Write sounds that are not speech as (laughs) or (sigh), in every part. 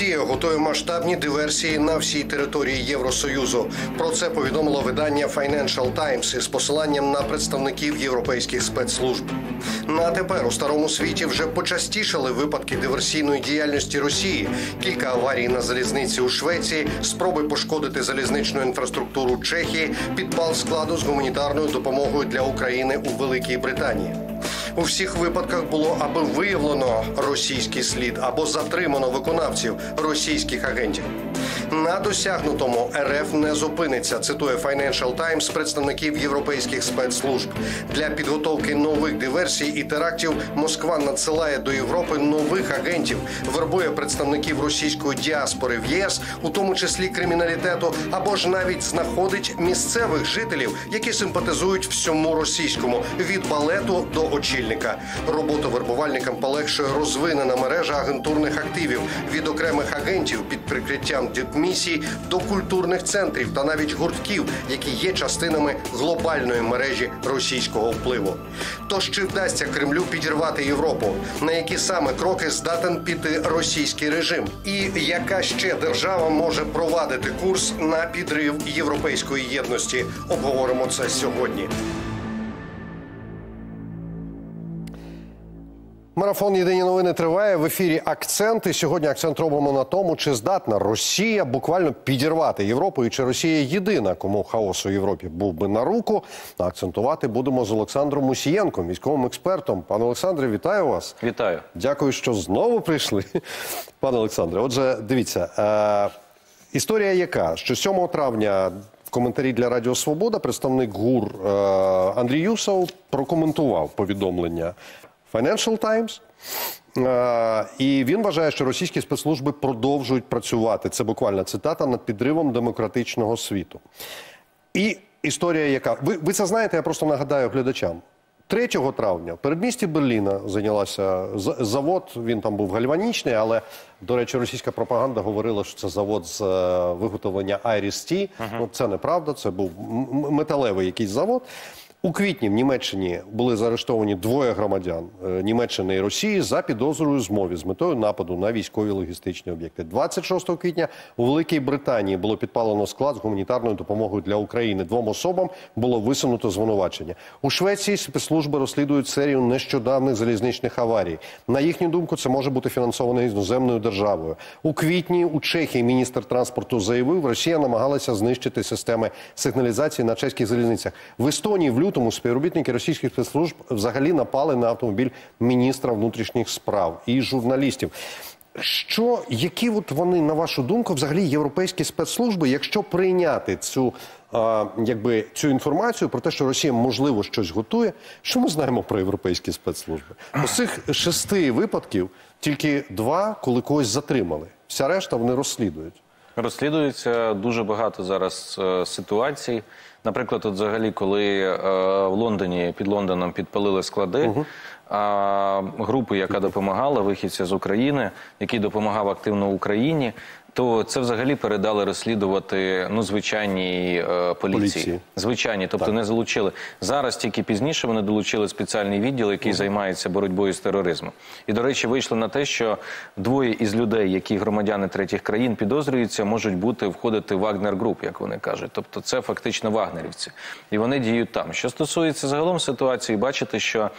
Росія готує масштабні диверсії на всій території Євросоюзу. Про це повідомило видання Financial Times із посиланням на представників європейських спецслужб. На тепер у старому світі вже почастішали випадки диверсійної діяльності Росії. Кілька аварій на залізниці у Швеції, спроби пошкодити залізничну інфраструктуру Чехії, підпал складу з гуманітарною допомогою для України у Великій Британії. У всіх випадках було аби виявлено російський слід або затримано виконавців російських агентів. На досягнутому РФ не зупиниться. Цитує Financial Times представників європейських спецслужб для підготовки нових диверсій і терактів. Москва надсилає до Європи нових агентів, вербує представників російської діаспори в ЄС, у тому числі криміналітету, або ж навіть знаходить місцевих жителів, які симпатизують всьому російському від балету до очільника. Роботу вербувальникам полегшує розвинена мережа агентурних активів від окремих агентів під прикриттям дипмісій до культурних центрів та навіть гуртків, які є частинами глобальної мережі російського впливу. Тож чи вдасться Кремлю підірвати Європу? На які саме кроки здатен піти російський режим? І яка ще держава може провадити курс на підрив європейської єдності? Обговоримо це сьогодні. Марафон Єдині новини триває в ефірі. Акценти сьогодні акцент робимо на тому, чи здатна Росія буквально підірвати Європу, і чи Росія єдина, кому хаос у Європі був би на руку. Акцентувати будемо з Олександром Мусієнком, військовим експертом. Пане Олександре, вітаю вас. Вітаю. Дякую, що знову прийшли. (laughs) Пане Олександре, отже, дивіться, е, історія яка? Що 7 травня в коментарі для Радіо Свобода представник ГУР е, Андрій Юсов прокоментував повідомлення Financial Times. Е, і він вважає, що російські спецслужби продовжують працювати. Це буквально цитата над підривом демократичного світу. І історія, яка ви, ви це знаєте, я просто нагадаю глядачам. 3 травня в передмісті Берліна зайнялася завод. Він там був гальванічний, але до речі, російська пропаганда говорила, що це завод з е, виготовлення Iris-T. Ну це неправда. Це був металевий якийсь завод. У квітні в Німеччині були заарештовані двоє громадян е, Німеччини і Росії за підозрою змові з метою нападу на військові логістичні об'єкти. 26 квітня у Великій Британії було підпалено склад з гуманітарною допомогою для України. Двом особам було висунуто звинувачення. У Швеції спецслужби розслідують серію нещодавних залізничних аварій. На їхню думку, це може бути фінансовано іноземною державою. У квітні у Чехії міністр транспорту заявив, Росія намагалася знищити системи сигналізації на чеських залізницях. В Естонії в лютому співробітники російських спецслужб взагалі напали на автомобіль міністра внутрішніх справ і журналістів. Що, які от вони, на вашу думку, взагалі європейські спецслужби, якщо прийняти цю, а, якби, цю інформацію про те, що Росія можливо щось готує, що ми знаємо про європейські спецслужби? З цих шести випадків тільки два, коли когось затримали. Вся решта вони розслідують. Розслідується дуже багато зараз е, ситуацій. Наприклад, от взагалі, коли е, в Лондоні під Лондоном підпалили склади, а групи, яка допомагала, вихідця з України, який допомагав активно Україні, то це взагалі передали розслідувати ну звичайній е, поліції. Поліції. Звичайні, тобто не залучили зараз. Тільки пізніше вони долучили спеціальний відділ, який займається боротьбою з тероризмом. І до речі, вийшло на те, що двоє із людей, які громадяни третіх країн підозрюються, можуть бути входити в Вагнер груп, як вони кажуть. Тобто, це фактично вагнерівці, і вони діють там. Що стосується загалом ситуації, бачите, що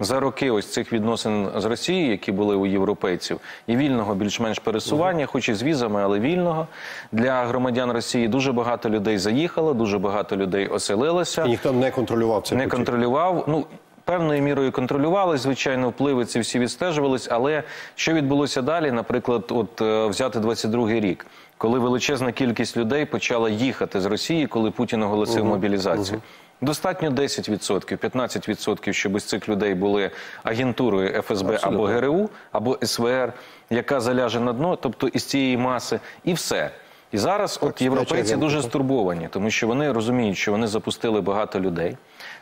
за роки ось цих відносин з Росією, які були у європейців, і вільного більш-менш пересування, хоч і з візами, але вільного для громадян Росії дуже багато людей заїхало, дуже багато людей оселилося І ніхто не контролював цей не потік. контролював. Ну певною мірою контролювали, звичайно, впливи ці всі відстежувались. Але що відбулося далі? Наприклад, от е, взяти 22-й рік, коли величезна кількість людей почала їхати з Росії, коли Путін оголосив мобілізацію. Достатньо 10%, 15%, щоб із цих людей були агентурою ФСБ або ГРУ, або СВР, яка заляже на дно, тобто із цієї маси, і все. І зараз от європейці дуже стурбовані, тому що вони розуміють, що вони запустили багато людей.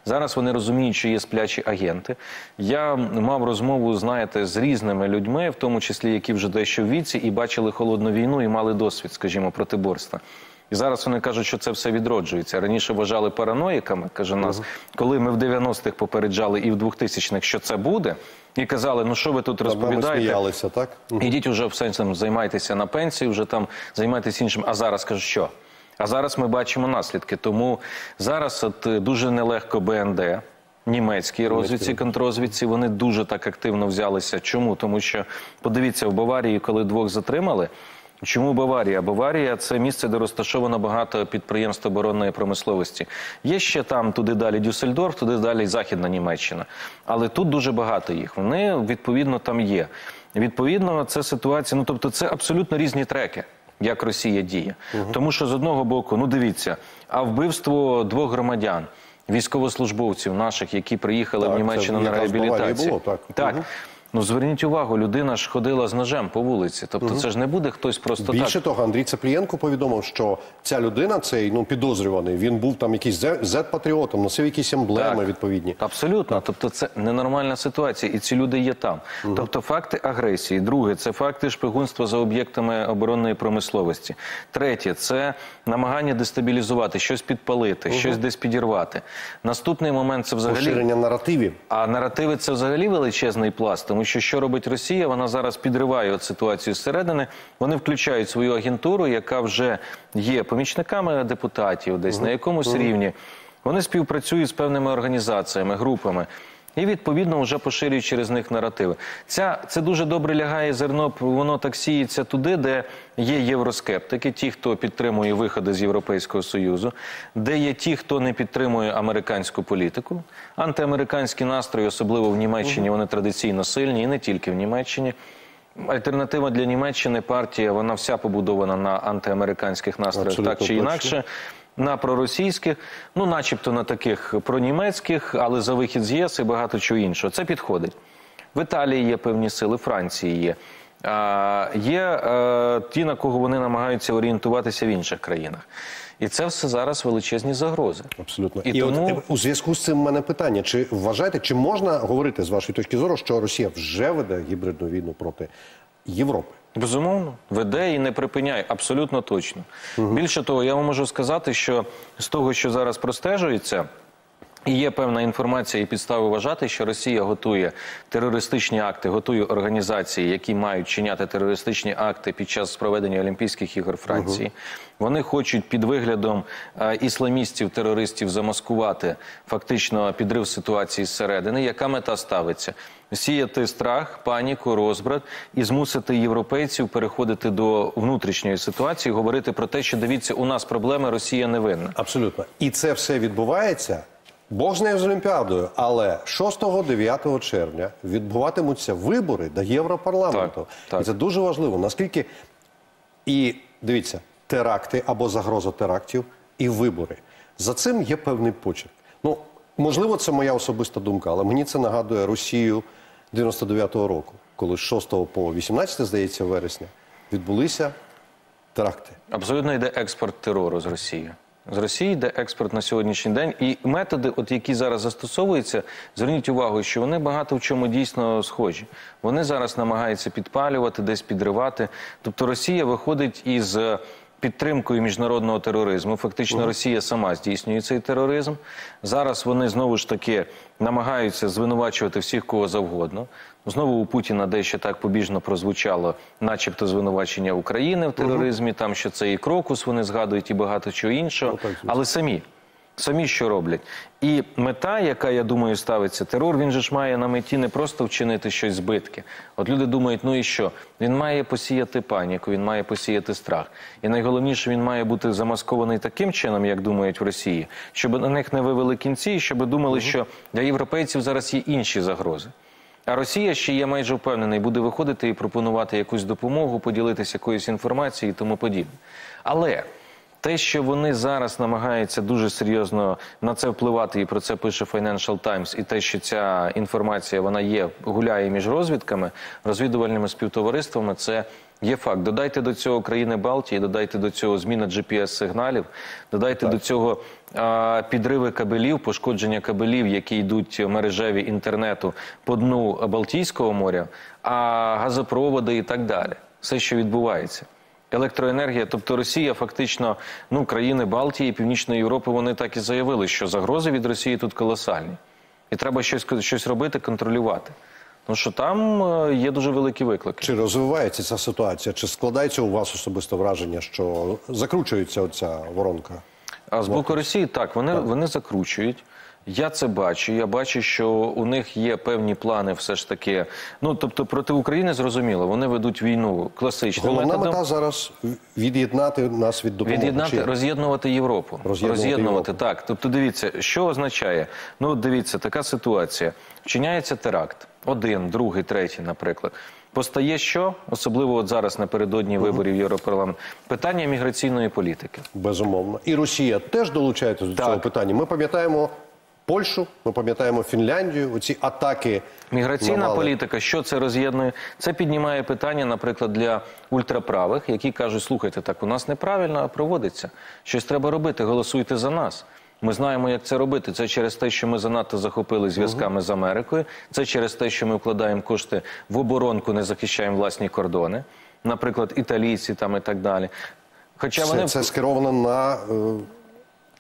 Зараз вони розуміють, що є сплячі агенти. Я мав розмову, знаєте, з різними людьми, в тому числі які вже дещо в віці, і бачили холодну війну і мали досвід, скажімо, протиборства. І зараз вони кажуть, що це все відроджується. Раніше вважали параноїками, каже нас, коли ми в 90-х попереджали і в 2000-х, що це буде. і казали, ну що ви тут розповідаєте? сміялися, так? Ідіть уже в сенсом займайтеся на пенсії, вже там займайтеся іншим. А зараз кажу, що? А зараз ми бачимо наслідки. Тому зараз от е, дуже нелегко БНД. Німецькій розвідці, контррозвідці, вони дуже так активно взялися. Чому? Тому що подивіться в Баварії, коли двох затримали. Чому Баварія? Баварія це місце, де розташовано багато підприємств оборонної промисловості. Є ще там туди далі Дюссельдорф, туди далі Західна Німеччина. Але тут дуже багато їх. Вони відповідно там є. Відповідно, це ситуація. Ну тобто, це абсолютно різні треки. Як Росія діє, тому що з одного боку, ну дивіться, а вбивство двох громадян, військовослужбовців наших, які приїхали Так, в це Німеччину на якраз реабілітацію, було, так. так. Ну зверніть увагу, людина ж ходила з ножем по вулиці. Тобто, це ж не буде хтось просто Більше так. того, Андрій Цеплієнко повідомив, що ця людина, цей ну підозрюваний, він був там якийсь зет-патріотом, носив якісь емблеми Так. відповідні. Абсолютно, тобто це ненормальна ситуація, і ці люди є там. Тобто, факти агресії. Друге, це факти шпигунства за об'єктами оборонної промисловості. Третє, це намагання дестабілізувати, щось підпалити, щось десь підірвати. Наступний момент це взагалі Поширення наративів. А наративи це взагалі величезний пласт, тому що що робить Росія? Вона зараз підриває от ситуацію зсередини. Вони включають свою агентуру, яка вже є помічниками депутатів, десь на якомусь рівні. Вони співпрацюють з певними організаціями, групами. І відповідно вже поширюють через них наративи. Ця це дуже добре лягає зерно. Воно так сіється туди, де є євроскептики, ті, хто підтримує виходи з Європейського союзу, де є ті, хто не підтримує американську політику. Антиамериканські настрої, особливо в Німеччині, вони традиційно сильні, і не тільки в Німеччині. Альтернатива для Німеччини партія, вона вся побудована на антиамериканських настроях, Абсолютно так чи точно. інакше. На проросійських, ну начебто на таких пронімецьких, але за вихід з ЄС і багато чого іншого. Це підходить. В Італії є певні сили, Франції є. А, є е, ті, на кого вони намагаються орієнтуватися в інших країнах. І це все зараз величезні загрози. Абсолютно. І І, тому- от у зв'язку з цим в мене питання: чи вважаєте, чи можна говорити з вашої точки зору, що Росія вже веде гібридну війну проти Європи? Безумовно, веде і не припиняє, абсолютно точно. Більше того, я вам можу сказати, що з того, що зараз простежується. І є певна інформація і підстави вважати, що Росія готує терористичні акти, готує організації, які мають чиняти терористичні акти під час проведення Олімпійських ігор Франції. Вони хочуть під виглядом е, ісламістів, терористів замаскувати фактично підрив ситуації зсередини. Яка мета ставиться? Сіяти страх, паніку, розбрат і змусити європейців переходити до внутрішньої ситуації, говорити про те, що дивіться, у нас проблеми, Росія не винна. Абсолютно. І це все відбувається. Бог з нею з Олімпіадою, але 6-9 червня відбуватимуться вибори до Європарламенту. Так, так. І це дуже важливо. Наскільки і дивіться, теракти або загроза терактів, і вибори. За цим є певний почерк. Ну, можливо, це моя особиста думка, але мені це нагадує Росію 99-го року, коли з 6 по 18, здається, вересня відбулися теракти. Абсолютно йде експорт терору з Росії. З Росії йде експорт на сьогоднішній день, і методи, от які зараз застосовуються, зверніть увагу, що вони багато в чому дійсно схожі. Вони зараз намагаються підпалювати, десь підривати. Тобто Росія виходить із е, підтримкою міжнародного тероризму. Фактично, Росія сама здійснює цей тероризм. Зараз вони знову ж таки намагаються звинувачувати всіх кого завгодно. Знову у Путіна дещо так побіжно прозвучало, начебто звинувачення України в тероризмі, там що це і крокус, вони згадують і багато чого іншого, але самі. Самі що роблять, і мета, яка я думаю, ставиться терор, він же ж має на меті не просто вчинити щось збитки. От люди думають, ну і що? Він має посіяти паніку, він має посіяти страх. І найголовніше, він має бути замаскований таким чином, як думають в Росії, щоб на них не вивели кінці, і щоб думали, що для європейців зараз є інші загрози. А Росія ще я майже впевнений, буде виходити і пропонувати якусь допомогу, поділитися якоюсь інформацією і тому подібне. Але те, що вони зараз намагаються дуже серйозно на це впливати, і про це пише Financial Times, і те, що ця інформація вона є, гуляє між розвідками, розвідувальними співтовариствами, це є факт. Додайте до цього країни Балтії, додайте до цього зміна GPS-сигналів, додайте до цього підриви кабелів, пошкодження кабелів, які йдуть мережеві інтернету по дну Балтійського моря, а газопроводи і так далі. Все, що відбувається. Електроенергія, тобто Росія, фактично, ну країни Балтії, Північної Європи, вони так і заявили, що загрози від Росії тут колосальні, і треба щось щось робити, контролювати. Тому що там е, є дуже великі виклики. Чи розвивається ця ситуація? Чи складається у вас особисто враження, що закручується оця воронка? А з боку Росії так, вони, вони закручують. Я це бачу. Я бачу, що у них є певні плани, все ж таки. Ну тобто проти України зрозуміло, вони ведуть війну класичним Головна методом. мета зараз від'єднати нас від допомоги. Від'єднати, роз'єднувати Європу. Роз'єднувати Європу. так. Тобто, дивіться, що означає? Ну, дивіться, така ситуація. Вчиняється теракт. Один, другий, третій, наприклад. Постає що? Особливо от зараз напередодні виборів Європарламент. Питання міграційної політики. Безумовно. І Росія теж долучається до Так. цього питання. Ми пам'ятаємо Польщу, ми пам'ятаємо Фінляндію, оці атаки. Міграційна навали. політика, що це роз'єднує? Це піднімає питання, наприклад, для ультраправих, які кажуть: слухайте, так у нас неправильно проводиться. Щось треба робити, голосуйте за нас. Ми знаємо, як це робити. Це через те, що ми занадто захопили зв'язками з Америкою. Це через те, що ми вкладаємо кошти в оборонку, не захищаємо власні кордони, наприклад, італійці там і так далі. Хоча Це, вони це скеровано на, е,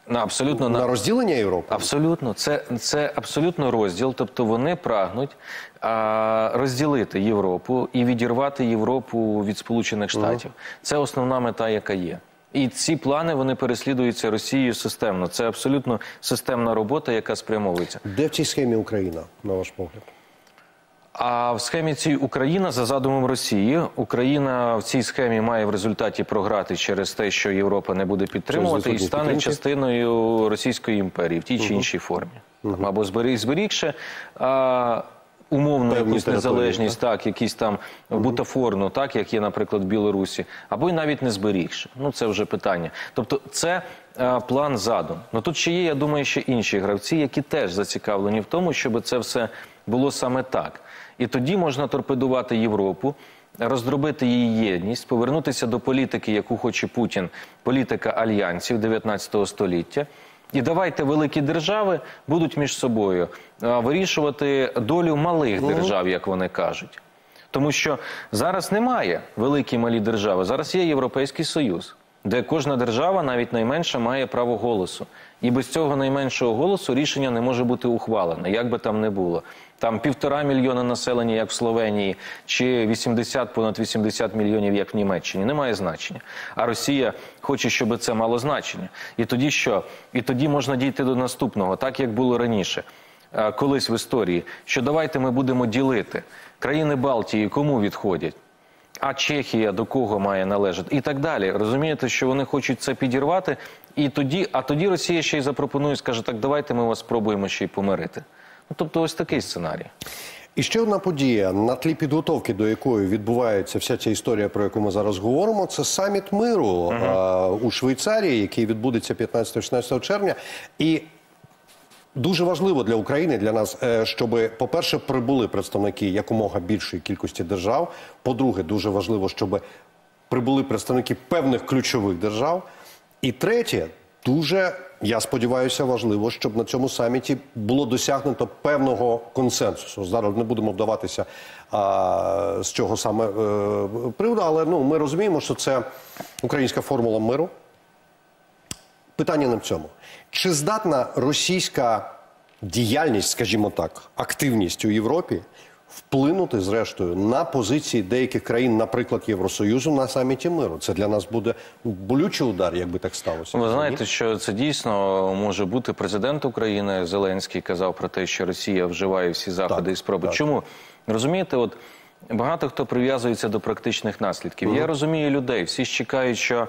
на абсолютно на розділення Європи. Абсолютно, це, це абсолютно розділ. Тобто вони прагнуть а, розділити Європу і відірвати Європу від Сполучених Штатів. Це основна мета, яка є. І ці плани вони переслідуються Росією системно. Це абсолютно системна робота, яка спрямовується. Де в цій схемі Україна, на ваш погляд? А в схемі цій Україна за задумом Росії Україна в цій схемі має в результаті програти через те, що Європа не буде підтримувати, і стане підтримки? частиною Російської імперії в тій чи іншій формі, Там, або зберіг зберігши а, умовну Певні якусь території, незалежність, так, якісь там бутафорну, так як є, наприклад, в Білорусі, або й навіть не зберігши. Ну це вже питання. Тобто, це. е, План задум. Ну тут ще є, я думаю, ще інші гравці, які теж зацікавлені в тому, щоб це все було саме так. І тоді можна торпедувати Європу, роздробити її єдність, повернутися до політики, яку хоче Путін, політика альянсів 19 століття. І давайте великі держави будуть між собою вирішувати долю малих держав, як вони кажуть. Тому що зараз немає великі і малі держави. Зараз є Європейський Союз, де кожна держава, навіть найменша, має право голосу. І без цього найменшого голосу рішення не може бути ухвалене, як би там не було. Там півтора мільйона населення, як в Словенії, чи 80, понад 80 мільйонів, як в Німеччині, немає значення. А Росія хоче, щоб це мало значення. І тоді що? І тоді можна дійти до наступного, так як було раніше е, колись в історії, що давайте ми будемо ділити країни Балтії, кому відходять. А Чехія до кого має належати і так далі. Розумієте, що вони хочуть це підірвати, і тоді, а тоді Росія ще й запропонує, скаже, так давайте ми вас спробуємо ще й помирити. Ну тобто, ось такий сценарій. І ще одна подія, на тлі підготовки, до якої відбувається вся ця історія, про яку ми зараз говоримо, це саміт миру а, у Швейцарії, який відбудеться 15-16 червня. І дуже важливо для України, для нас, е, щоб, по-перше, прибули представники якомога більшої кількості держав. По-друге, дуже важливо, щоб прибули представники певних ключових держав. І третє, дуже я сподіваюся, важливо, щоб на цьому саміті було досягнуто певного консенсусу. Зараз не будемо вдаватися а, з чого саме е, приводу, але ну ми розуміємо, що це українська формула миру. Питання не в цьому. Чи здатна російська діяльність, скажімо так, активність у Європі вплинути, зрештою, на позиції деяких країн, наприклад, Євросоюзу на саміті миру? Це для нас буде болючий удар, якби так сталося. Ви знаєте, що це дійсно може бути президент України Зеленський казав про те, що Росія вживає всі заходи Так, і спроби. так. Чому розумієте, от багато хто прив'язується до практичних наслідків. Я розумію людей. Всі ж чекають, що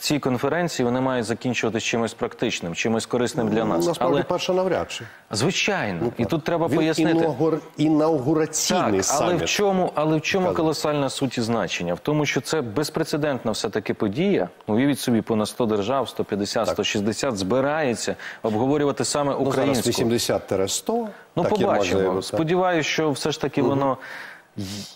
ці конференції вони мають закінчувати чимось практичним, чимось корисним для нас. Ну, Насправді, Але перше навряд чи. звичайно, і тут треба Він пояснити. інаугур... інаугураційний Так, але саміт. в чому, але в чому колосальна суть і значення? В тому, що це безпрецедентна все-таки подія. Уявіть собі, понад 100 держав, 150, 160 збирається обговорювати саме Ну, зараз українську. 80-100. Ну, так, побачимо. так. Сподіваюся, що все ж таки воно.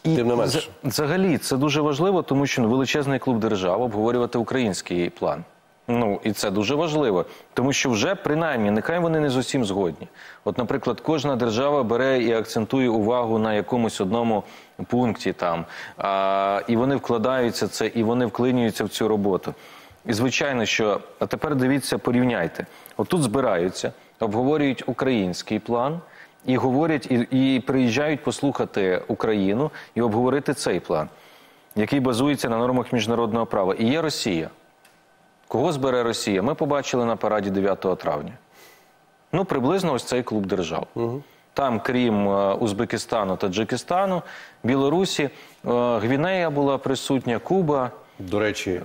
І Тим не менше. Взагалі, це дуже важливо, тому що ну, величезний клуб держав обговорювати український план. Ну і це дуже важливо, тому що вже принаймні, нехай вони не з усім згодні. От, наприклад, кожна держава бере і акцентує увагу на якомусь одному пункті там, а, і вони вкладаються це, і вони вклинюються в цю роботу. І звичайно, що а тепер дивіться, порівняйте. Отут збираються, обговорюють український план і говорять, і, і приїжджають послухати Україну і обговорити цей план, який базується на нормах міжнародного права. І є Росія. Кого збере Росія? Ми побачили на параді 9 травня. Ну, приблизно ось цей клуб держав. Там, крім е, Узбекистану, Таджикистану, Білорусі, е, Гвінея була присутня, Куба. До речі,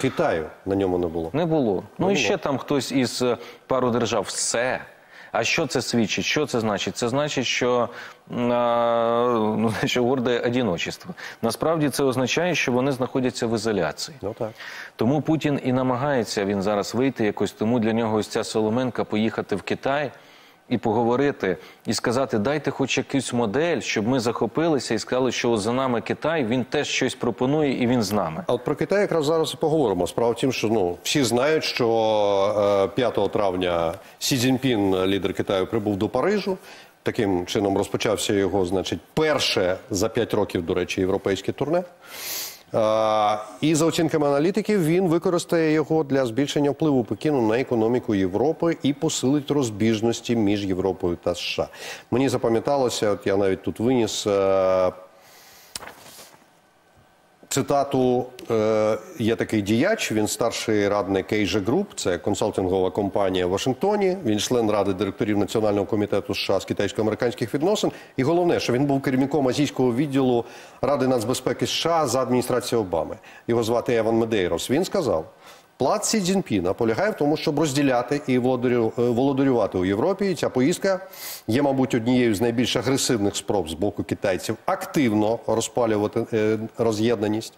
Китаю на ньому не було. Не було. Ну і ще там хтось із е, пару держав. Все. А що це свідчить? Що це значить? Це значить, що, ну, (laughs) що горде одіночество. Насправді це означає, що вони знаходяться в ізоляції. Ну так. Тому Путін і намагається він зараз вийти якось. Тому для нього ось ця Соломенка поїхати в Китай і поговорити, і сказати, дайте хоч якусь модель, щоб ми захопилися і сказали, що за нами Китай, він теж щось пропонує і він з нами. А от про Китай якраз зараз і поговоримо. Справа в тім, що ну всі знають, що е, 5 травня Сі Цзіньпін, лідер Китаю, прибув до Парижу. Таким чином розпочався його, значить, перше за 5 років, до речі, європейське турне. Е, і за оцінками аналітиків, він використає його для збільшення впливу Пекіну на економіку Європи і посилить розбіжності між Європою та США. Мені запам'яталося, от я навіть тут виніс. Цитату е, є такий діяч. Він старший радник Asia Group, це консалтингова компанія в Вашингтоні. Він член ради директорів Національного комітету США з китайсько-американських відносин. І головне, що він був керівником азійського відділу Ради нацбезпеки США за адміністрації Обами. Його звати Еван Медейрос. Він сказав. План Сі Цзіньпіна полягає в тому, щоб розділяти і е, володарювати у Європі. І ця поїздка є, мабуть, однією з найбільш агресивних спроб з боку китайців активно розпалювати е, роз'єднаність.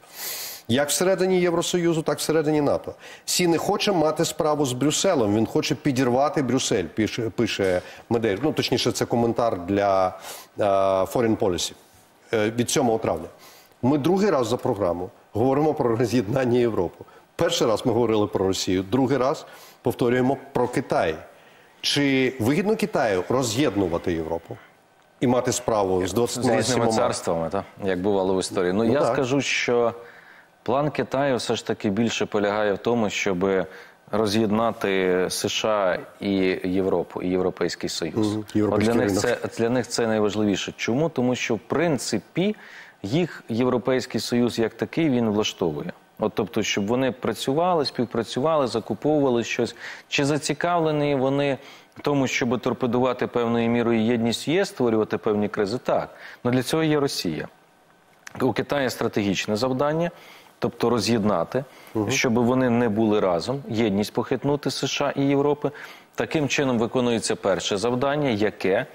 Як всередині Євросоюзу, так всередині НАТО. Сі не хоче мати справу з Брюсселем. Він хоче підірвати Брюссель, пише, пише Медейр. Ну, точніше, це коментар для е, Foreign Policy від 7 травня. Ми другий раз за програму говоримо про роз'єднання Європи. Перший раз ми говорили про Росію, другий раз повторюємо про Китай. Чи вигідно Китаю роз'єднувати Європу і мати справу з з різними царствами, та як бувало в історії. Ну, Ну, я так. скажу, що план Китаю все ж таки більше полягає в тому, щоб роз'єднати США і Європу, і Європейський Союз. Мгм, От для них це для них це найважливіше. Чому? Тому що в принципі їх Європейський Союз як такий він влаштовує. От, тобто, щоб вони працювали, співпрацювали, закуповували щось. Чи зацікавлені вони в тому, щоб торпедувати певною мірою єдність ЄС, створювати певні кризи? Так. але для цього є Росія. У Китаї стратегічне завдання, тобто роз'єднати, щоб вони не були разом, єдність похитнути США і Європи. Таким чином виконується перше завдання, яке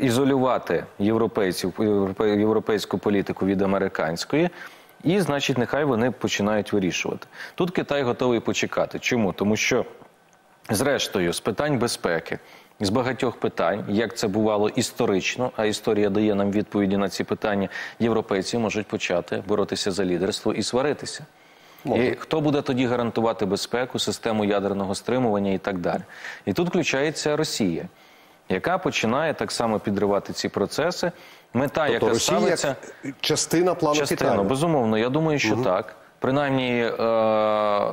ізолювати європейців, європейську політику від американської. І, значить, нехай вони починають вирішувати. Тут Китай готовий почекати. Чому? Тому що Зрештою, з питань безпеки, з багатьох питань, як це бувало історично, а історія дає нам відповіді на ці питання, європейці можуть почати боротися за лідерство і сваритися. І хто буде тоді гарантувати безпеку, систему ядерного стримування і так далі? І тут включається Росія, яка починає так само підривати ці процеси. Мета, Тобто яка Росія ставиться як частина плану частину, Китаю. безумовно, я думаю, що так. Принаймні, е,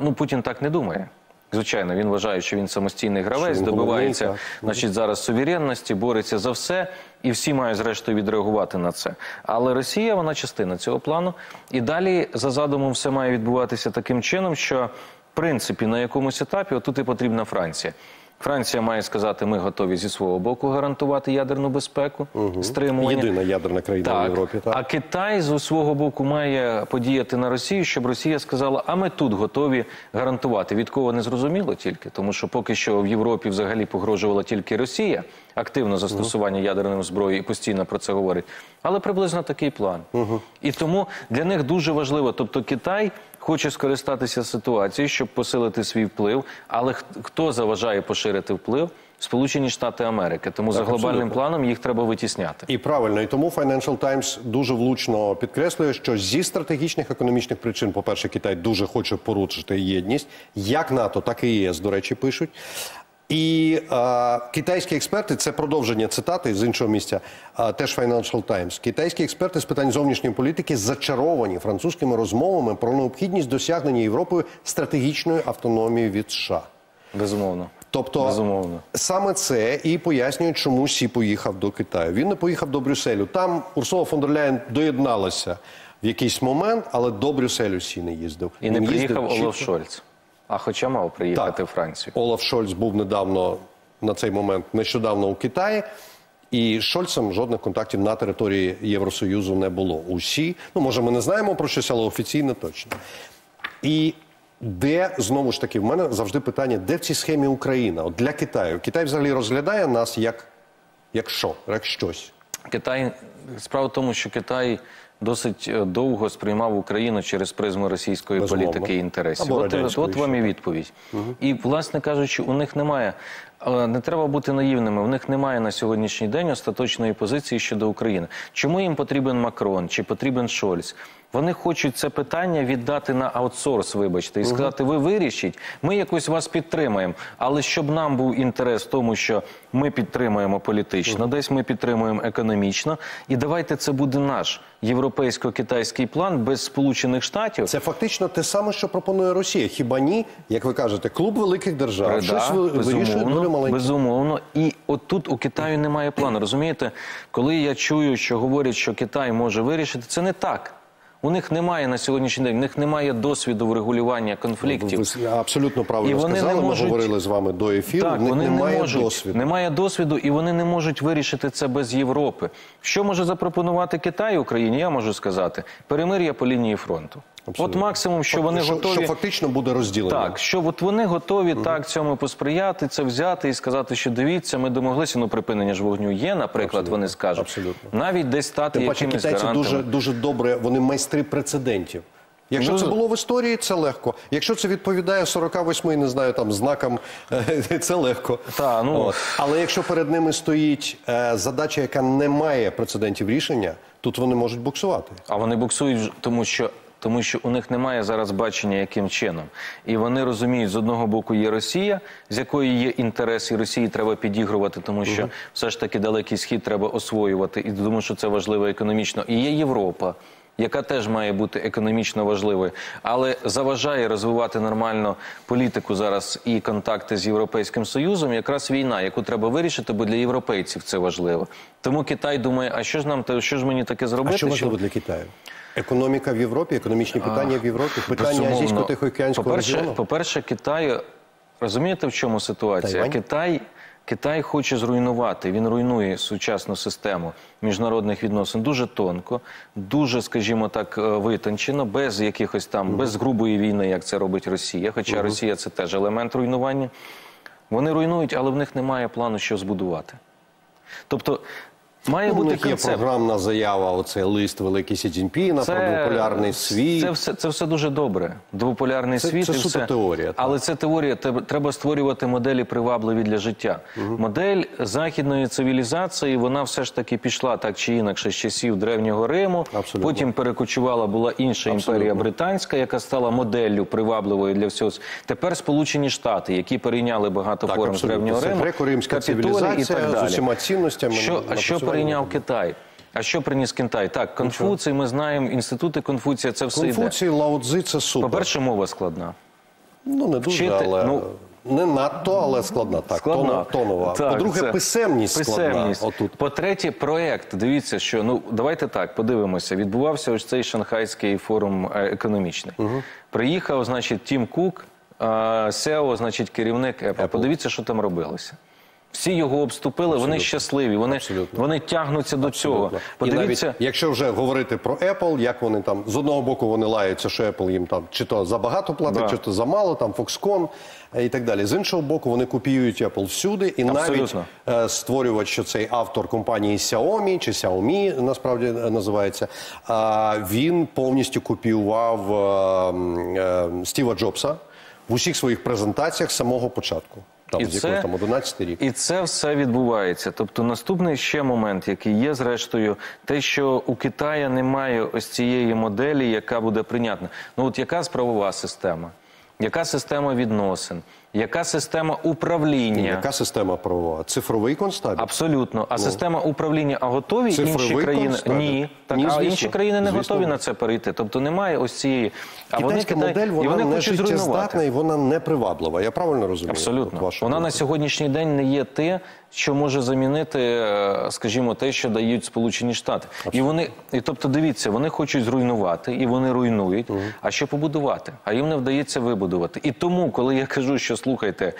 ну Путін так не думає. Звичайно, він вважає, що він самостійний гравець, він добивається головний, значить, зараз суверенності, бореться за все, і всі мають зрештою відреагувати на це. Але Росія вона частина цього плану. І далі за задумом все має відбуватися таким чином, що в принципі на якомусь етапі отут і потрібна Франція. Франція має сказати, ми готові зі свого боку гарантувати ядерну безпеку, стримування. Єдина ядерна країна в Європі. Так? А Китай з свого боку має подіяти на Росію, щоб Росія сказала, а ми тут готові гарантувати. Від кого не зрозуміло тільки, тому що поки що в Європі взагалі погрожувала тільки Росія, активно застосування ядерної зброї і постійно про це говорить. Але приблизно такий план. І тому для них дуже важливо, тобто Китай. Хоче скористатися ситуацією, щоб посилити свій вплив, але хто заважає поширити вплив? Сполучені Штати Америки. Тому за глобальним абсолютно. планом їх треба витісняти. І правильно, і тому Financial Times дуже влучно підкреслює, що зі стратегічних економічних причин, по-перше, Китай дуже хоче порушити єдність, як НАТО, так і ЄС, до речі, пишуть. І е, китайські експерти, це продовження цитати з іншого місця, е, теж Financial Times. Китайські експерти з питань зовнішньої політики зачаровані французькими розмовами про необхідність досягнення Європою стратегічної автономії від США. Безумовно. Тобто Безумовно. саме це і пояснює, чому Сі поїхав до Китаю. Він не поїхав до Брюсселю. Там Урсула фон дер Ляєн доєдналася в якийсь момент, але до Брюсселю Сі не їздив. І не Він їздив приїхав чітко- Олаф Шольц. А хоча мав приїхати в Францію. Олаф Шольц був недавно на цей момент, нещодавно у Китаї. І з Шольцем жодних контактів на території Євросоюзу не було. Усі, ну може, ми не знаємо про щось, але офіційно точно. І де знову ж таки в мене завжди питання: де в цій схемі Україна? От для Китаю. Китай взагалі розглядає нас як, як що, як щось. Китай справа в тому, що Китай досить е, довго сприймав Україну через призму російської Безумовно. політики і інтересів. Або От, радянської от вам і відповідь. І, власне кажучи, у них немає. е, Не треба бути наївними. У них немає на сьогоднішній день остаточної позиції щодо України. Чому їм потрібен Макрон чи потрібен Шольц? Вони хочуть це питання віддати на аутсорс, вибачте, і сказати: ви вирішіть, ми якось вас підтримаємо. Але щоб нам був інтерес в тому, що ми підтримуємо політично, десь ми підтримуємо економічно, і давайте це буде наш європейсько-китайський план без Сполучених Штатів. Це фактично те саме, що пропонує Росія. Хіба ні? Як ви кажете, клуб великих держав. Щось ви- вирішує долю безумовно, маленьких. безумовно. І от тут у Китаю немає плану. Розумієте, коли я чую, що говорять, що Китай може вирішити, це не так. У них немає на сьогоднішній день, у них немає досвіду врегулювання конфліктів. Ви абсолютно правильно І вони не сказали. можуть- Ми говорили з вами до ефіру. Так, вони немає не можуть, досвіду. Немає досвіду, і вони не можуть вирішити це без Європи. Що може запропонувати Китай Україні? Я можу сказати перемир'я по лінії фронту. Абсолютно. От максимум, що вони що, готові. що фактично буде розділення. Так, що от вони готові так цьому посприяти, це взяти і сказати, що дивіться, ми домоглися. Ну, припинення ж вогню є, наприклад, вони скажуть. абсолютно. Навіть десь стати Тим якимись китайці гарантами. дуже, дуже добре, вони майстри прецедентів. Якщо Ну, це було в історії, це легко. Якщо це відповідає 48, не знаю, там знакам, (laughs) це легко. Та, ну. От. Але якщо перед ними стоїть е, задача, яка не має прецедентів рішення, тут вони можуть буксувати. А вони буксують, тому що. Тому що у них немає зараз бачення, яким чином, і вони розуміють, з одного боку є Росія, з якої є інтерес, і Росії треба підігрувати, тому що все ж таки далекий схід треба освоювати, і думаю, що це важливо економічно. І є Європа, яка теж має бути економічно важливою, але заважає розвивати нормально політику зараз і контакти з Європейським Союзом, якраз війна, яку треба вирішити, бо для європейців це важливо. Тому Китай думає, а що ж нам що ж мені таке зробити? А що важливо для Китаю? Економіка в Європі, економічні питання в Європі, питання азійсько-тихоокеанського регіону. По-перше, Китай, розумієте, в чому ситуація? Тайвань? Китай, Китай хоче зруйнувати, він руйнує сучасну систему міжнародних відносин дуже тонко, дуже, скажімо так, е, витончено, без якихось там, без грубої війни, як це робить Росія. Хоча Росія це теж елемент руйнування. Вони руйнують, але в них немає плану, що збудувати. Тобто має Ну, бути них є програмна заява, оцей лист великий Сі Цзіньпіна про двополярний світ. Це все, це все дуже добре. Двополярний Це- світ це і все. теорія, так. Але це теорія. Треба створювати моделі привабливі для життя. Модель західної цивілізації вона все ж таки пішла так чи інакше з часів древнього Риму. Абсолютно. Потім перекочувала була інша імперія британська, яка стала моделлю привабливою для всього. Тепер Сполучені Штати, які перейняли багато Так, форм з абсолютно. древнього Це Риму, греко-римська Капітолій і цивілізація так з усіма цінностями, Що. Прийняв Китай? А що приніс Китай? Так, Конфуцій, ми знаємо, інститути Конфуція, це все йде. Конфуцій, Лао Цзи – це супер. По-перше, мова складна. ну не дуже, вчити, але ну, не надто, але складна. Так, Складна. тонова. Так, По-друге, це- писемність, писемність. складна. Отут. По-третє, проект. Дивіться, що ну давайте так подивимося. Відбувався ось цей шанхайський форум е, економічний. Приїхав, значить, Тім Кук, SEO, значить, керівник Apple. Подивіться, що там робилося. Всі його обступили, вони щасливі, вони, Абсолютно. вони тягнуться до цього. Подивіться, навіть, якщо вже говорити про Apple, як вони там з одного боку вони лаються, що Apple їм там чи то забагато платить, Да. чи то замало, там Foxconn е, і так далі. З іншого боку, вони копіюють Apple всюди, і навіть Абсолютно. е, створювач, що цей автор компанії Xiaomi, чи Xiaomi насправді е, називається, а, він повністю копіював е, е, Стіва Джобса в усіх своїх презентаціях з самого початку. Там, І з це- якогось там 11 рік. І це все відбувається. Тобто, наступний ще момент, який є, зрештою, те, що у Китаї немає ось цієї моделі, яка буде прийнятна. Ну от яка справова система? Яка система відносин? Яка система управління. Яка система правова? Цифровий констабіль? Абсолютно. А система управління, а готові Цифровий інші країни? Ні. Так, Ні, а звісно. інші країни не Звісно, готові на це перейти. Тобто немає ось цієї. А Китайська вони, модель, і вона вони не хочуть зруйнувати. життєздатна і вона не приваблива. Я правильно розумію? Абсолютно. Вашу Вона на сьогоднішній день не є те, що може замінити, е, скажімо, те, що дають Сполучені Штати. І вони, і тобто, дивіться, вони хочуть зруйнувати, і вони руйнують. А що побудувати? А їм не вдається вибудувати. І тому, коли я кажу, що слухайте.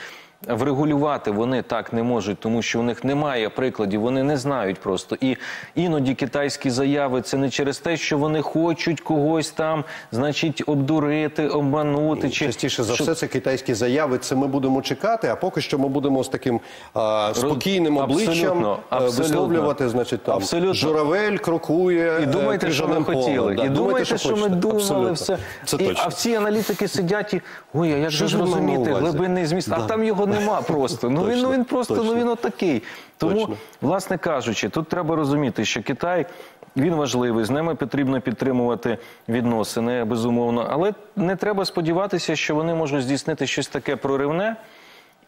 Врегулювати вони так не можуть, тому що у них немає прикладів, вони не знають просто. І іноді китайські заяви це не через те, що вони хочуть когось там, значить, обдурити, обманути. Чи Частіше за що- все це китайські заяви. Це ми будемо чекати. А поки що ми будемо з таким а, спокійним обличчям Абсолютно, е, абсолютно. висловлювати. Значить, там Абсолютно. журавель крокує. І е, думайте, що ми хотіли. Да, і думайте, що, ми хочете. думали Абсолютно. все. Це і, точно. а всі аналітики сидять і ой, а як же зрозуміти глибинний зміст? А там його нема просто. Ну він ну він просто ну він отакий. Тому, Точно. власне кажучи, тут треба розуміти, що Китай. Він важливий, з ними потрібно підтримувати відносини, безумовно. Але не треба сподіватися, що вони можуть здійснити щось таке проривне.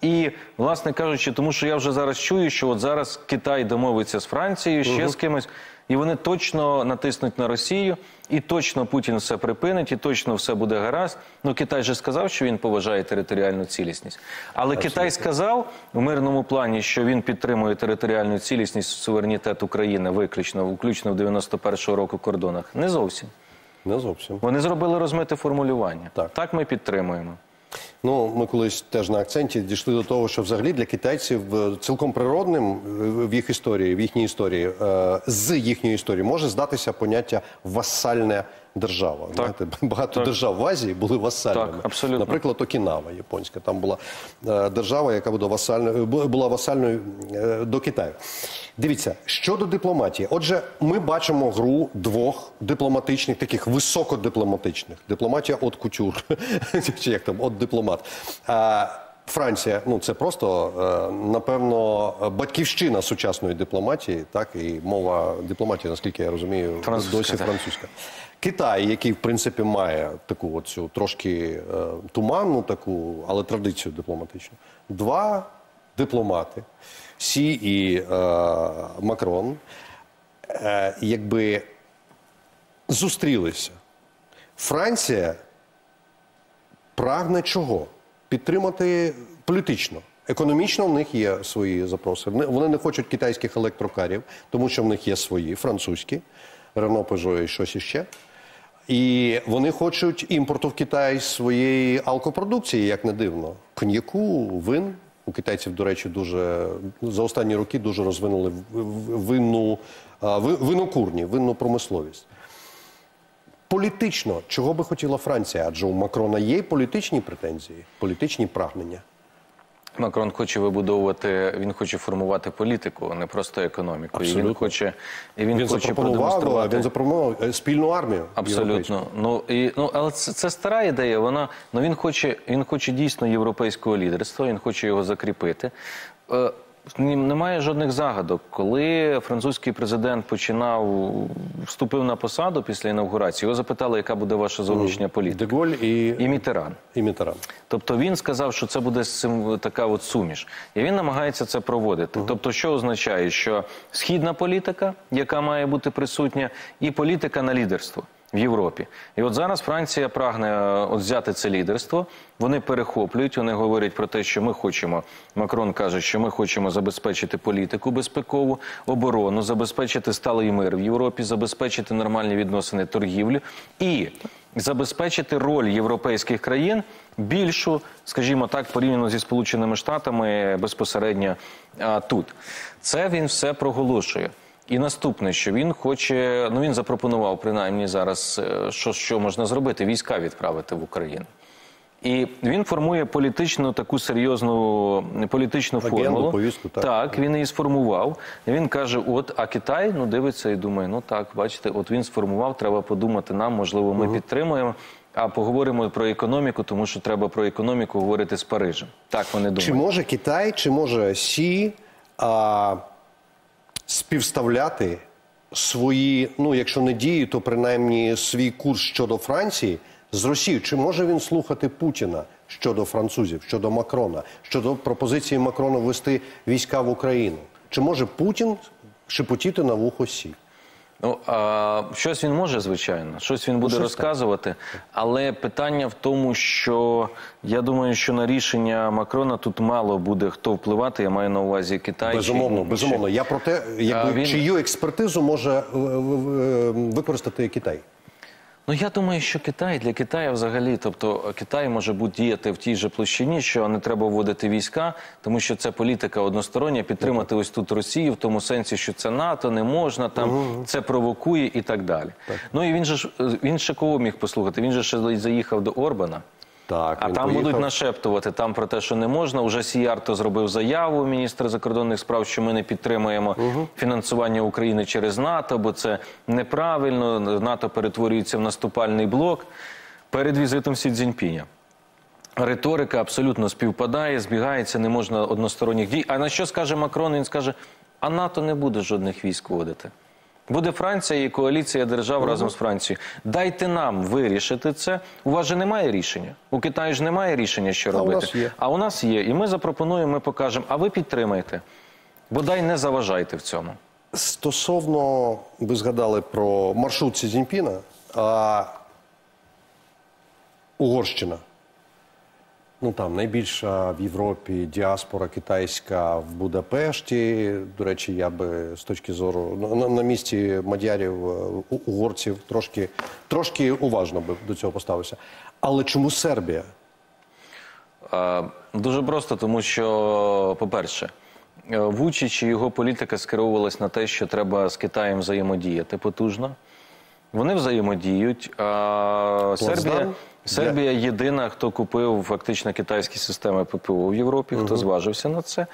І, власне кажучи, тому що я вже зараз чую, що от зараз Китай домовиться з Францією, ще з кимось, і вони точно натиснуть на Росію, і точно Путін все припинить, і точно все буде гаразд. Ну, Китай же сказав, що він поважає територіальну цілісність. Але Китай сказав у мирному плані, що він підтримує територіальну цілісність, суверенітет України виключно, включно в 91-го року кордонах. Не зовсім. Не зовсім. Вони зробили розмите формулювання. Так. так ми підтримуємо. Ну, ми колись теж на акценті дійшли до того, що взагалі для китайців е, цілком природним е, в їх історії, в їхній історії, е, з їхньої історії може здатися поняття васальна держава. Знаєте, (laughs) багато Так. держав в Азії були васальними. Так, абсолютно. Наприклад, Окінава японська. Там була е, держава, яка була васальною, була васальною е, до Китаю. Дивіться, щодо дипломатії. Отже, ми бачимо гру двох дипломатичних, таких високодипломатичних. Дипломатія от кутюр, (laughs) чи як там, от дипломат. Франція, ну це просто е, напевно батьківщина сучасної дипломатії, так і мова дипломатії, наскільки я розумію, Французька, досі так. французька. Китай, який в принципі має таку оцю трошки е, туманну, таку, але традицію дипломатичну. Два дипломати Сі і е, Макрон, е, якби зустрілися. Франція прагне чого? Підтримати політично. Економічно в них є свої запроси. Вони- не хочуть китайських електрокарів, тому що в них є свої французькі, Рено Peugeot і щось іще. І вони хочуть імпорту в Китай своєї алкопродукції, як не дивно. Коньяку, вин. У китайців, до речі, дуже за останні роки дуже розвинули винну, винокурні, винну промисловість. Політично, чого би хотіла Франція? Адже у Макрона є політичні претензії, політичні прагнення. Макрон хоче вибудовувати, він хоче формувати політику, а не просто економіку. І він хоче, і він, Він хоче продемонструвати. він запропонував е, спільну армію. європейську. Абсолютно. Ну і ну але це, це стара ідея. Вона ну він хоче, він хоче дійсно європейського лідерства. Він хоче його закріпити. Немає жодних загадок. Коли французький президент починав вступив на посаду після інавгурації, його запитали, яка буде ваша зовнішня політика. Деголь і, І Мітеран. і Мітеран. Тобто він сказав, що це буде така от суміш, і він намагається це проводити. Тобто, що означає, що східна політика, яка має бути присутня, і політика на лідерство. В Європі, і от зараз Франція прагне е, от взяти це лідерство. Вони перехоплюють. Вони говорять про те, що ми хочемо. Макрон каже, що ми хочемо забезпечити політику безпекову, оборону, забезпечити сталий мир в Європі, забезпечити нормальні відносини торгівлі і забезпечити роль європейських країн більшу, скажімо так, порівняно зі Сполученими Штатами безпосередньо а, тут. Це він все проголошує. І наступне, що він хоче, ну він запропонував принаймні зараз, е, що, що можна зробити, війська відправити в Україну. І він формує політичну таку серйозну політичну Агенду, формулу. повістку, так. так, він її сформував. Він каже: от, а Китай ну дивиться і думає: ну так, бачите, от він сформував, треба подумати нам, можливо, ми підтримуємо. А поговоримо про економіку, тому що треба про економіку говорити з Парижем. Так вони думають. Чи може Китай, чи може Сі а, співставляти свої, ну якщо не дії, то принаймні свій курс щодо Франції з Росією. Чи може він слухати Путіна щодо французів, щодо Макрона, щодо пропозиції Макрона ввести війська в Україну? Чи може Путін шепотіти на вухо Сі? Ну, а, щось він може, звичайно, щось він буде щось розказувати. Але питання в тому, що я думаю, що на рішення Макрона тут мало буде хто впливати. Я маю на увазі Китай. Безумовно, чи... безумовно. Я про те, якби він- чию експертизу може е, е, використати Китай. Ну я думаю, що Китай для Китаю взагалі, тобто Китай може бути діяти в тій же площині, що не треба вводити війська, тому що це політика одностороння, підтримати ось тут Росію в тому сенсі, що це НАТО, не можна там це провокує і так далі. Ну і він же ж він ще кого міг послухати? Він же ще заїхав до Орбана. Так, А там поїхав. будуть нашептувати там про те, що не можна. Уже Сіярто зробив заяву, міністр закордонних справ, що ми не підтримуємо фінансування України через НАТО, бо це неправильно. НАТО перетворюється в наступальний блок перед візитом Сі Цзіньпіня. Риторика абсолютно співпадає, збігається, не можна односторонніх дій. А на що скаже Макрон? Він скаже: а НАТО не буде жодних військ вводити. Буде Франція і коаліція держав разом з Францією. Дайте нам вирішити це. У вас же немає рішення. У Китаї ж немає рішення, що у робити. нас є. А у нас є. І ми запропонуємо, ми покажемо. А ви підтримайте. Бодай не заважайте в цьому. Стосовно, ви згадали про маршрут Сі Цзіньпіна, а Угорщина. Ну там найбільша в Європі діаспора китайська в Будапешті. До речі, я би з точки зору на, на- на місці мадярів, е, угорців трошки, трошки уважно би до цього поставився. Але чому Сербія? Е, Дуже просто, тому що, по-перше, е, Вучич і його політика скеровувалась на те, що треба з Китаєм взаємодіяти потужно. Вони взаємодіють. А Сербія, Сербія єдина, хто купив фактично китайські системи ППО в Європі, хто зважився на це.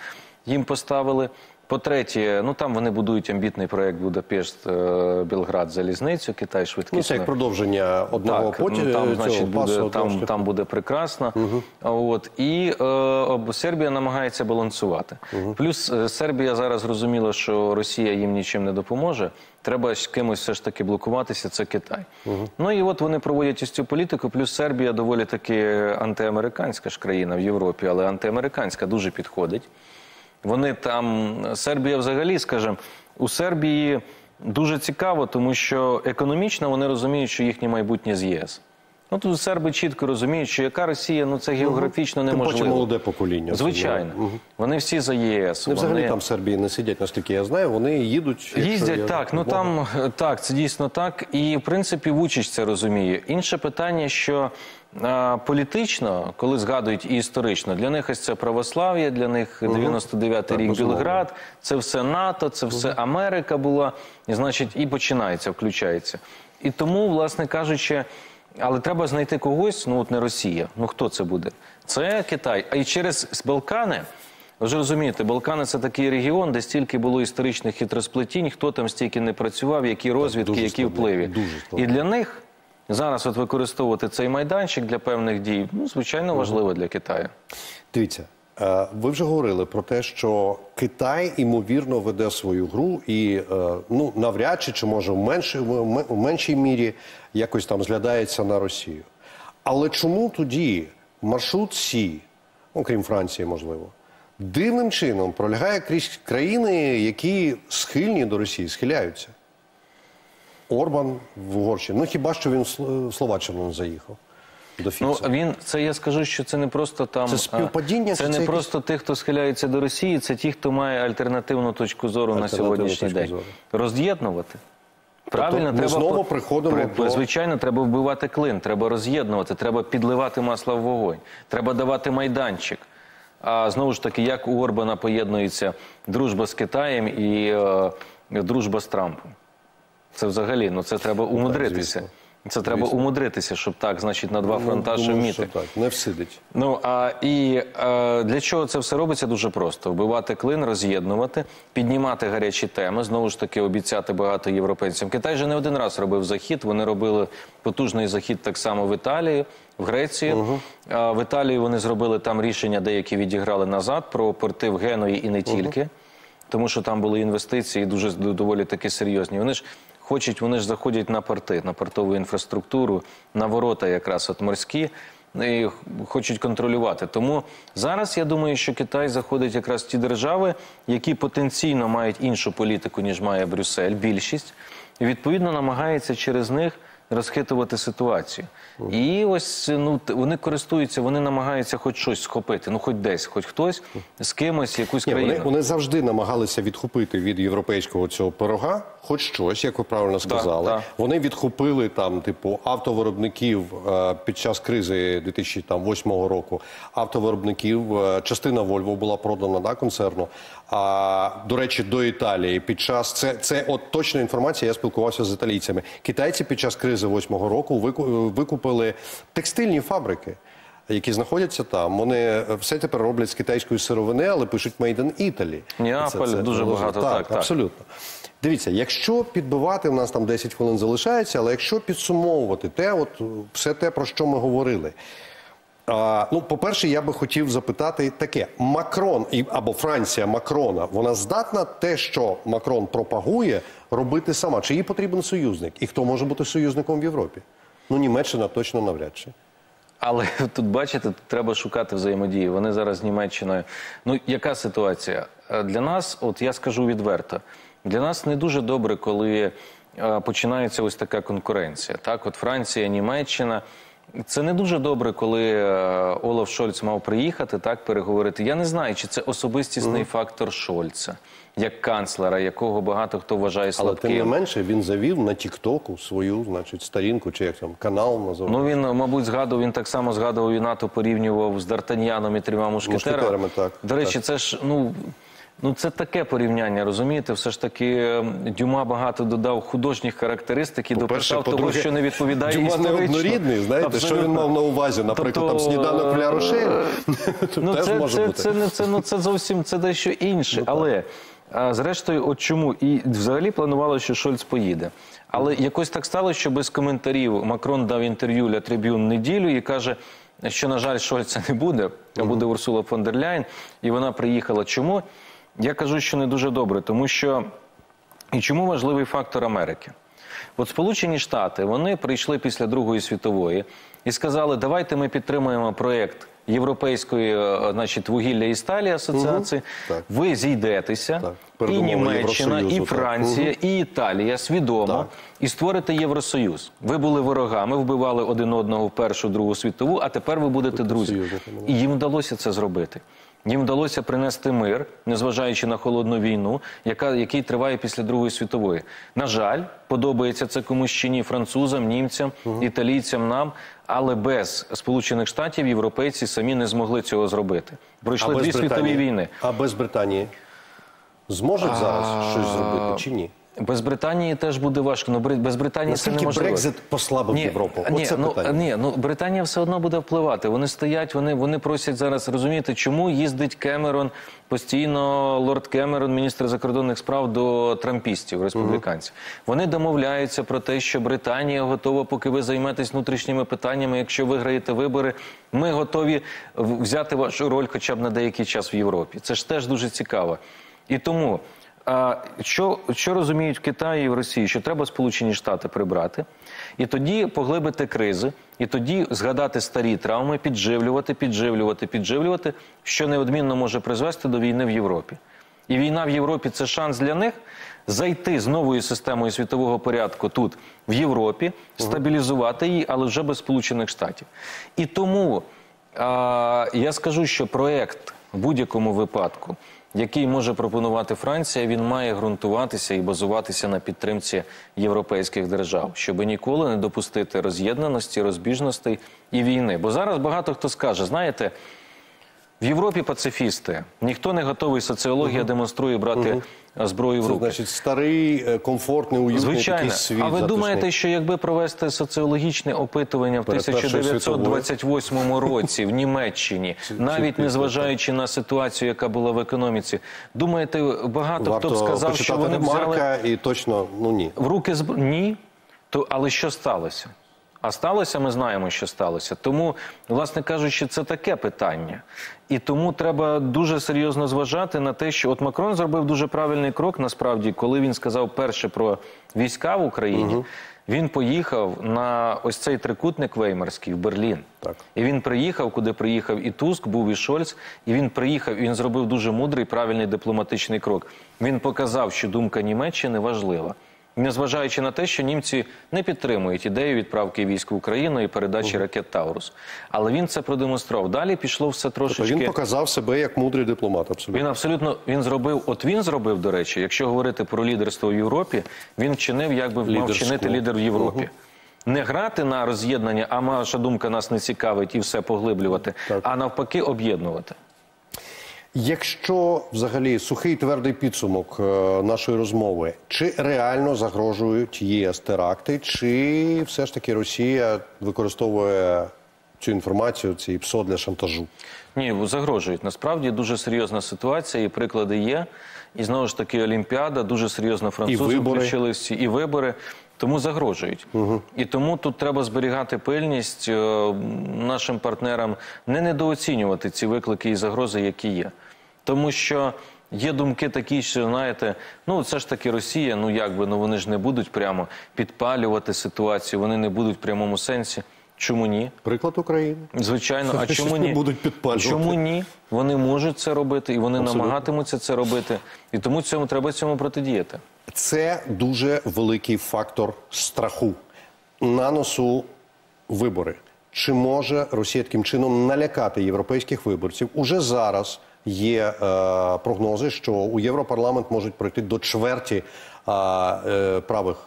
Їм поставили. По-третє, ну там вони будують амбітний проект Будапешт, е, Білград, залізницю, Китай швидкісно. Ну, це як продовження одного Так, поті... ну, там, цього значить, буде, пасу там, там буде прекрасно. От, і е, Сербія намагається балансувати. Плюс е, Сербія зараз зрозуміла, що Росія їм нічим не допоможе. Треба з кимось все ж таки блокуватися, це Китай. Ну і от вони проводять ось цю політику. Плюс Сербія доволі таки антиамериканська ж країна в Європі, але антиамериканська дуже підходить. Вони там, Сербія взагалі, скажімо, у Сербії дуже цікаво, тому що економічно вони розуміють, що їхнє майбутнє з ЄС. Ну тут серби чітко розуміють, що яка Росія, ну це географічно Тим неможливо. паче молоде покоління. Звичайно, вони всі за ЄС. Не взагалі там в Сербії не сидять, наскільки я знаю. Вони їдуть. Їздять я- так, ну там так, це дійсно так. І в принципі Вучич це розуміє. Інше питання, що політично, коли згадують і історично, для них ось це православ'я, для них 99-й рік. Білград, це все НАТО, це все Америка була, і значить, і починається, включається. І тому, власне кажучи, але треба знайти когось, ну от не Росія. Ну хто це буде? Це Китай. А і через Балкани. Ви ж розумієте, Балкани це такий регіон, де стільки було історичних хитросплетінь, хто там стільки не працював, які розвідки, які впливи. І для них зараз от використовувати цей майданчик для певних дій, ну звичайно важливо для Китаю. Дивіться, е, ви вже говорили про те, що Китай ймовірно веде свою гру і е, ну навряд чи чи може в меншій, в меншій мірі якось там зглядається на Росію. Але чому тоді маршрут Сі, ну крім Франції, можливо, дивним чином пролягає крізь країни, які схильні до Росії, схиляються? Орбан в Угорщині. Ну хіба що він в Сл- Словаччину не заїхав до? Ну він це я скажу, що це не просто там Це співпадіння, Це чи не це якісь- просто тих, хто схиляється до Росії, це ті, хто має альтернативну точку зору на сьогоднішній день. зору. Роз'єднувати. Правильно, ми треба знову приходимо при- до- звичайно, треба вбивати клин, треба роз'єднувати, треба підливати масло в вогонь, треба давати майданчик. А знову ж таки, як у Орбана поєднується дружба з Китаєм і е, дружба з Трампом. Це взагалі, ну це треба умудритися. звісно. Це треба умудритися, щоб так, значить, на два фронта Ну, Думаю, шуміти. що так, не всидить. Ну а і е, для чого це все робиться? Дуже просто: вбивати клин, роз'єднувати, піднімати гарячі теми. Знову ж таки, обіцяти багато європейцям. Китай же не один раз робив захід. Вони робили потужний захід так само в Італії, в Греції. А в Італії вони зробили там рішення, деякі відіграли назад про порти в Геної і не тільки. Тому що там були інвестиції дуже доволі таки серйозні. Вони ж хочуть, вони ж заходять на порти, на портову інфраструктуру, на ворота якраз от морські. І хочуть контролювати. Тому зараз я думаю, що Китай заходить якраз в ті держави, які потенційно мають іншу політику, ніж має Брюссель, більшість, і відповідно намагається через них розхитувати ситуацію. І ось ну вони користуються, вони намагаються хоч щось схопити, ну хоч десь, хоч хтось з кимось, якусь Ні, країну. вони, вони завжди намагалися відхопити від європейського цього пирога, хоч щось, як ви правильно сказали. так. Вони відхопили там, типу, автовиробників е, під час кризи 2008 року. Автовиробників, е, частина Volvo була продана да, концерну. А до речі, до Італії під час це, це от точна інформація. Я спілкувався з італійцями. Китайці під час кризи 2008 року вику- викупили текстильні фабрики які знаходяться там. Вони все тепер роблять з китайської сировини, але пишуть «Made in Italy». Неаполь це- це дуже багато, так, так. абсолютно. Дивіться, якщо підбивати, в нас там 10 хвилин залишається, але якщо підсумовувати те, от е, все те, про що ми говорили. А, ну, по-перше, я би хотів запитати таке: Макрон і або Франція Макрона, вона здатна те, що Макрон пропагує, робити сама. Чи їй потрібен союзник? І хто може бути союзником в Європі? Ну, Німеччина точно навряд чи. Але (laughs) тут бачите, треба шукати взаємодії. Вони зараз з Німеччиною. Ну яка ситуація? Е, Для нас, от я скажу відверто, для нас не дуже добре, коли е, починається ось така конкуренція. Так, от Франція, Німеччина. Це не дуже добре, коли е, Олаф Шольц мав приїхати, так переговорити. Я не знаю, чи це особистісний фактор Шольца, як канцлера, якого багато хто вважає Але тим не менше він завів на Тіктоку свою, значить, сторінку, чи як там канал називається. Ну він, мабуть, згадував, він так само згадував і НАТО порівнював з Д'Артаньяном і трьома мушкетерами. Так, До речі, це ж ну. Ну, це таке порівняння, розумієте? Все ж таки ем, Дюма багато додав художніх характеристик і дописав того, що не відповідає Дюма історично. неоднорідний, знаєте, що він мав на увазі, наприклад, Тобто, там сніданок в Ля Рошель. Ну, (laughs) це, це, це, не це, ну, це зовсім це дещо інше. Але а, зрештою, от чому і взагалі планувало, що Шольц поїде. Але якось так сталося, що без коментарів Макрон дав інтерв'ю Ля Трибюн неділю і каже, що на жаль, Шольца не буде, а буде Урсула фон дер Ляйн, і вона приїхала. Чому? Я кажу, що не дуже добре, тому що і чому важливий фактор Америки? От Сполучені Штати вони прийшли після Другої світової і сказали, давайте ми підтримуємо проєкт Європейської е, значить, вугілля і сталі асоціації. угу. Ви зійдетеся, Так. і Німеччина, і Франція, так. І Італія свідомо Так. і створите Євросоюз. Ви були ворогами, вбивали один одного в Першу Другу світову, а тепер ви будете друзі. І їм вдалося це зробити. Їм вдалося принести мир, незважаючи на холодну війну, яка який триває після Другої світової. На жаль, подобається це комусь чи ні французам, німцям, італійцям, нам. Але без Сполучених Штатів європейці самі не змогли цього зробити. Пройшли дві світові війни. А без Британії зможуть зараз щось зробити чи ні? Без Британії теж буде важко. Ну без Британії це Наскільки неможливо. Брекзит послабив Європу? Ні, Оце ну, питання. ні, ну Британія все одно буде впливати. Вони стоять, вони, вони просять зараз розумієте, чому їздить Кемерон постійно, лорд Кемерон, міністр закордонних справ до трампістів, республіканців. Вони домовляються про те, що Британія готова, поки ви займетесь внутрішніми питаннями. Якщо виграєте вибори, ми готові взяти вашу роль, хоча б на деякий час в Європі. Це ж теж дуже цікаво. І тому. А що, що розуміють в Китаї і в Росії? Що треба Сполучені Штати прибрати, і тоді поглибити кризи, і тоді згадати старі травми, підживлювати, підживлювати, підживлювати, що неодмінно може призвести до війни в Європі. І війна в Європі це шанс для них зайти з новою системою світового порядку тут, в Європі, стабілізувати її, але вже без Сполучених Штатів. І тому а, я скажу, що проект в будь-якому випадку, який може пропонувати Франція, він має ґрунтуватися і базуватися на підтримці європейських держав, щоб ніколи не допустити роз'єднаності, розбіжностей і війни. Бо зараз багато хто скаже, знаєте. В Європі пацифісти. Ніхто не готовий. Соціологія демонструє брати а, зброю в Це руки. значить старий, е, комфортний, уютний Звичайно. такий світ. а ви затишний. думаєте, що якби провести соціологічне опитування в Перед Першою 1928 році в Німеччині, навіть незважаючи на ситуацію, яка була в економіці, думаєте, багато Варто хто б сказав, що вони взяли Марка і точно, ну ні. в руки зб... Ні. То, але що сталося? А сталося, ми знаємо, що сталося. Тому, власне кажучи, це таке питання. І тому треба дуже серйозно зважати на те, що от Макрон зробив дуже правильний крок, насправді, коли він сказав перше про війська в Україні. Він поїхав на ось цей трикутник Веймарський в Берлін. Так. І він приїхав, куди приїхав і Туск, був і Шольц. І він приїхав, і він зробив дуже мудрий, правильний дипломатичний крок. Він показав, що думка Німеччини важлива. Незважаючи на те, що німці не підтримують ідею відправки військ в Україну і передачі ракет Таурус. Але він це продемонстрував. Далі пішло все Тобто він показав себе як мудрий дипломат. Абсолютно. Він абсолютно він зробив. От він зробив, до речі, якщо говорити про лідерство в Європі, він вчинив, як би мав вчинити лідер в Європі. Не грати на роз'єднання, а наша думка нас не цікавить і все поглиблювати, Так. а навпаки, об'єднувати. Якщо взагалі сухий твердий підсумок е, нашої розмови, чи реально загрожують ЄС теракти, чи все ж таки Росія використовує цю інформацію, ці ПСО для шантажу? Ні, загрожують. Насправді дуже серйозна ситуація, і приклади є. І знову ж таки, Олімпіада, дуже серйозно французи вибори. включили і вибори. Тому загрожують. І тому тут треба зберігати пильність е, нашим партнерам, не недооцінювати ці виклики і загрози, які є. Тому що є думки такі, що знаєте, ну це ж таки Росія, ну як би, ну вони ж не будуть прямо підпалювати ситуацію, вони не будуть в прямому сенсі. Чому ні? Приклад України. Звичайно, а чому ні? будуть підпалювати? Чому ні? Вони можуть це робити, і вони Абсолютно. намагатимуться це робити. І тому цьому треба цьому протидіяти. Це дуже великий фактор страху. На носу вибори. Чи може Росія таким чином налякати європейських виборців? Уже зараз є е, прогнози, що у Європарламент можуть пройти до чверті е, е, правих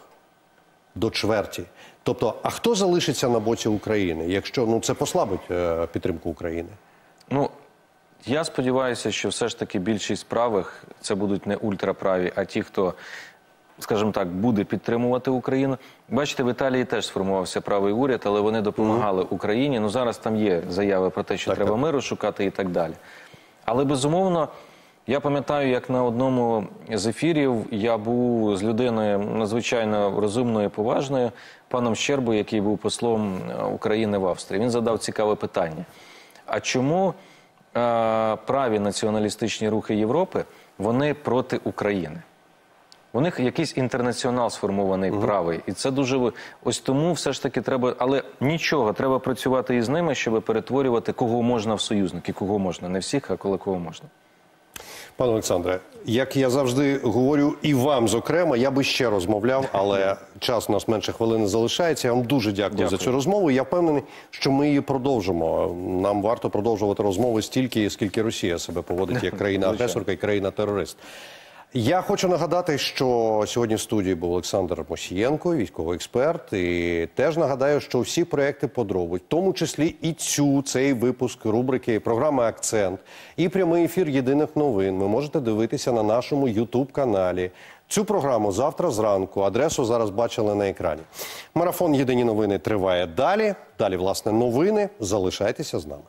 до чверті. Тобто, а хто залишиться на боці України, якщо ну це послабить е, підтримку України? Ну я сподіваюся, що все ж таки більшість правих це будуть не ультраправі, а ті, хто, скажімо так, буде підтримувати Україну. Бачите, в Італії теж сформувався правий уряд, але вони допомагали Україні. Ну зараз там є заяви про те, що Так, треба так. миру шукати і так далі. Але безумовно. Я пам'ятаю, як на одному з ефірів я був з людиною надзвичайно розумною, і поважною, паном Щербою, який був послом України в Австрії. Він задав цікаве питання: а чому е, праві націоналістичні рухи Європи вони проти України? У них якийсь інтернаціонал сформований правий, і це дуже ось тому все ж таки треба, але нічого, треба працювати із ними, щоб перетворювати кого можна в союзники, кого можна, не всіх, а коли кого можна. Пане Олександре, як я завжди говорю, і вам зокрема, я би ще розмовляв, але (laughs) час у нас менше хвилини залишається. Я вам дуже дякую, Дякую. за цю розмову. Я впевнений, що ми її продовжимо. Нам варто продовжувати розмови стільки, скільки Росія себе поводить як (laughs) країна-агресорка і країна-терорист. Я хочу нагадати, що сьогодні в студії був Олександр Мосієнко, військовий експерт. І теж нагадаю, що всі проекти подробиць, в тому числі і цю цей випуск рубрики програми Акцент і прямий ефір єдиних новин. Ви можете дивитися на нашому Ютуб каналі. Цю програму завтра зранку. Адресу зараз бачили на екрані. Марафон Єдині новини триває далі. Далі, власне, новини. Залишайтеся з нами.